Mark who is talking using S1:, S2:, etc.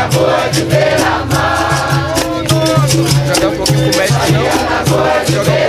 S1: acabou de derramar. Jogar um pouquinho pro mestre, não.